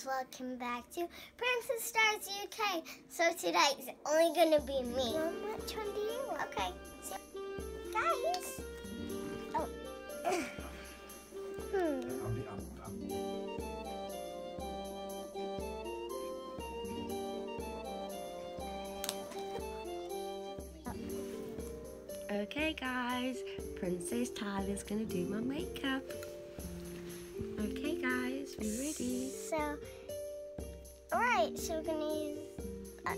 guys, welcome back to Princess Stars UK. So today it's only gonna be me. Mom, which one do you want? Okay, so guys. Oh. Hmm. I'll be, I'm, I'm, Okay, guys, Princess Tyler's gonna do my makeup. Okay, guys, we ready? So, alright, so we're gonna use uh,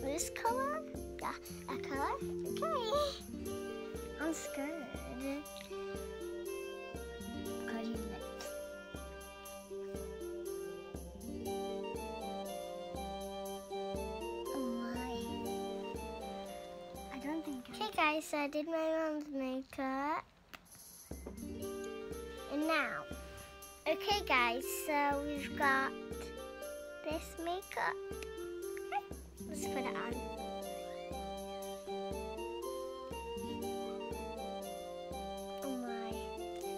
this color. Yeah, that color. Okay. I'm scared. Lips? Oh my. I don't think I Okay, guys, so I did my mom's makeup. And now, okay, guys, so we've got this makeup. Let's put it on. Oh my,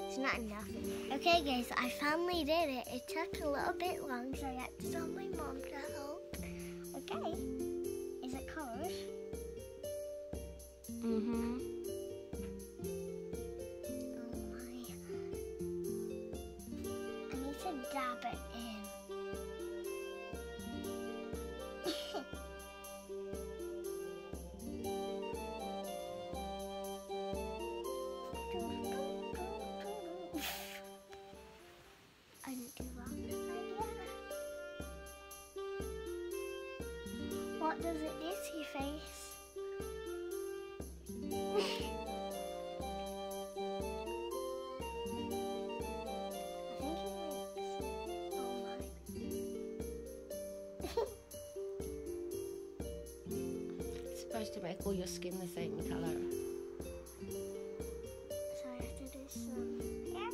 it's not enough. Okay, guys, I finally did it. It took a little bit long, so I had to tell my mom to help. Okay, is it colored? Mm-hmm. Oh my. I need to dab it What does it do to your face? I think it makes. Oh my. It's supposed to make all your skin the same color. So I have to do some. Yeah.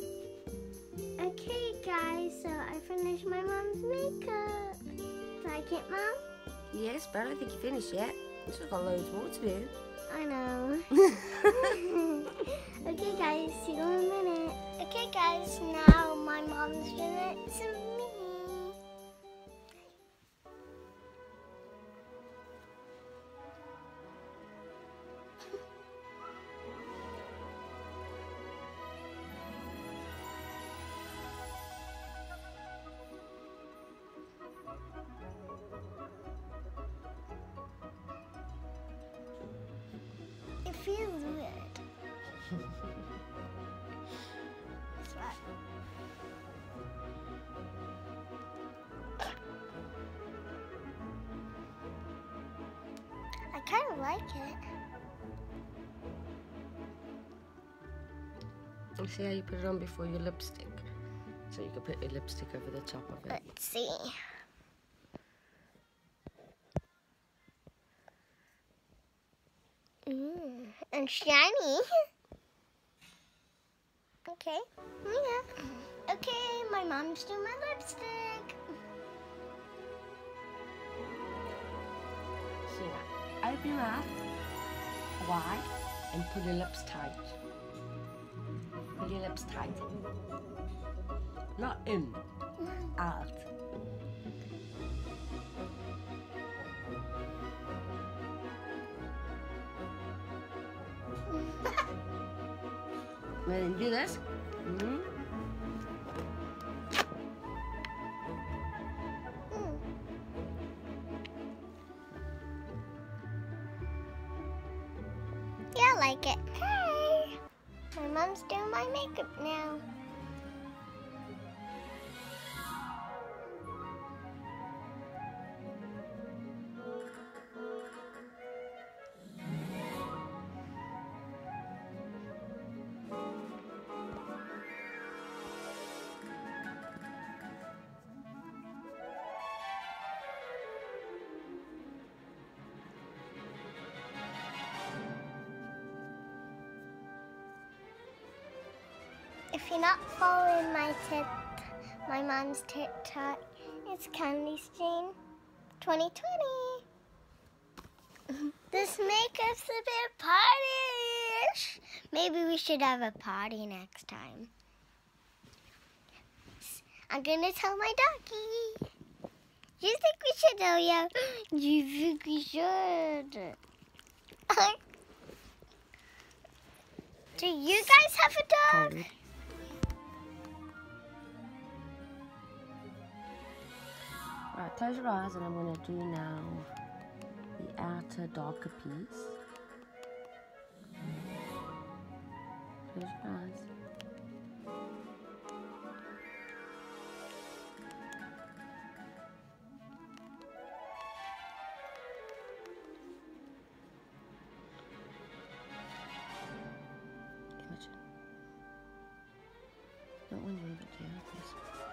Okay, guys. So I finished my mom's makeup. Like it, mom? Yes, but I don't think you finished yet. You still got loads more to do. I know. okay, guys. See you in a minute. Okay, guys. Now my mom's doing feels weird. That's right. I kind of like it. See how you put it on before your lipstick. So you can put your lipstick over the top of it. Let's see. Mm, and shiny. Okay. Yeah. Okay, my mom's doing my lipstick. Open your mouth wide and pull your lips tight. Pull your lips tight. Not in, mm. out. Well, then do this. Mm. Yeah, I like it. Hey, my mom's doing my makeup now. If you're not following my tip, my mom's TikTok, it's Candy Stream 2020. this makeup's a bit party-ish. Maybe we should have a party next time. I'm gonna tell my doggy. You think we should, oh, Elio? You think we should? Do you guys have a dog? close your eyes and I'm going to do now the outer darker piece. Close your eyes. Imagine. Not want to leave it here,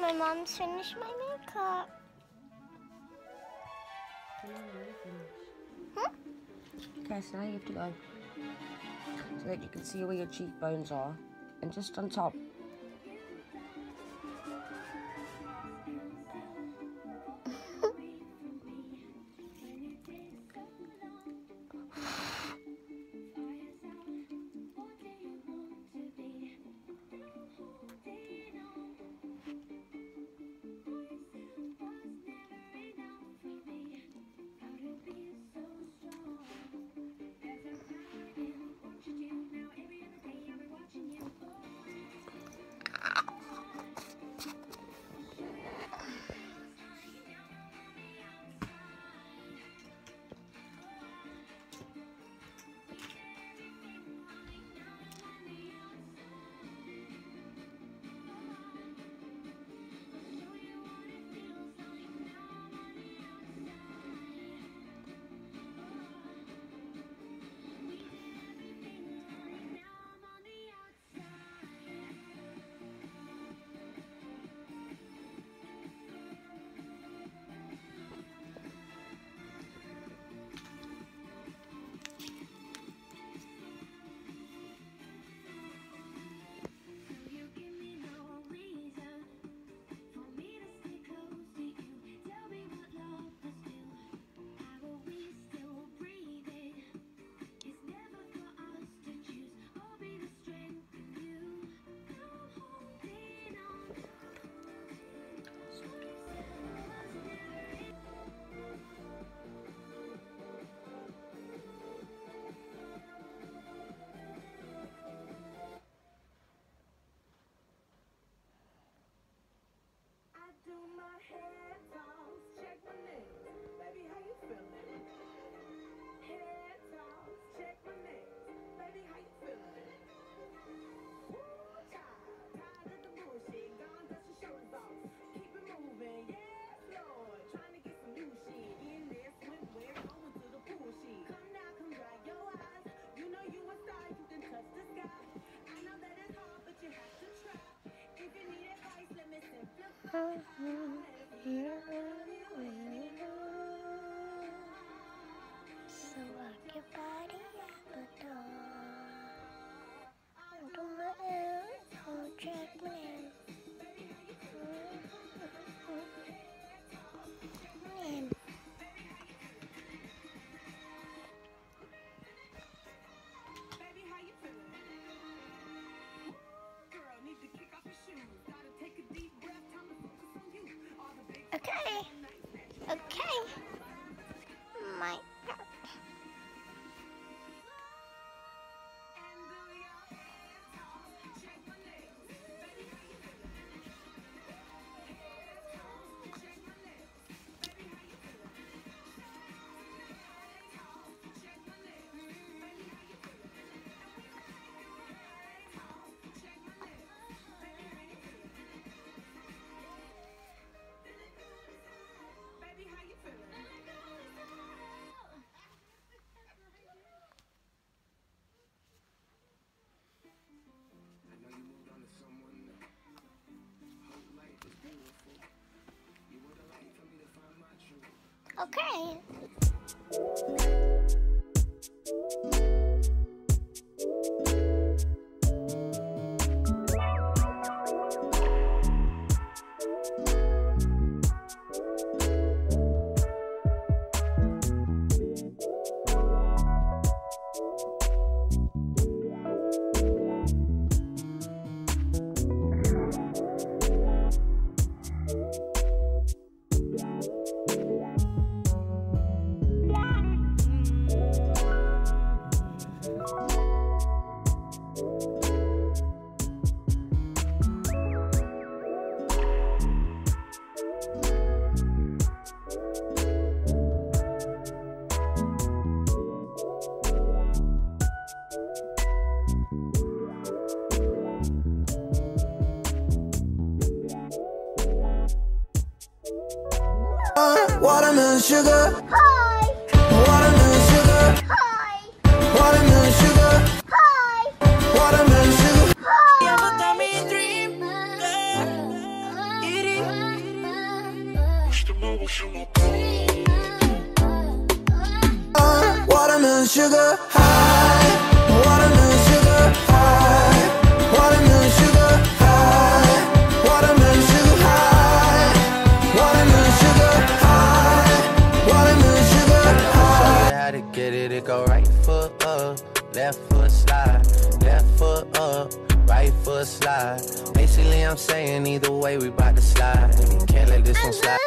my mom's finished my makeup. Huh? Okay, so now you have to go. So that you can see where your cheekbones are. And just on top, Yeah. Bye. Watermelon sugar, Hi. watermelon sugar, Hi. watermelon sugar, Hi. watermelon sugar. Uh, watermelon sugar. High, watermelon sugar. High, slide, left foot up, right foot slide. Basically, I'm saying either way we bout to slide. Can't let this one slide.